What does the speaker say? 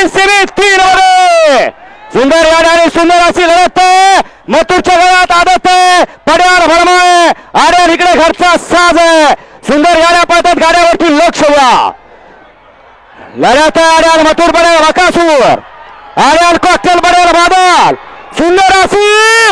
तीन सेमी तीन मध्ये सुंदर गाडी आणि सुंदर अशी लढत आहे. मथुरच्या गळ्यात आदत आहे. पड्यावर भरमा आहे आर्यन इकडे घरचा साज आहे. सुंदर गाड्या पळतात. गाड्यावरती लक्ष व्हा लढत आहे आर्यन मथुर पडेल वकासूर आर्यन कॉकटेल पडेल बादल. सुंदर अशी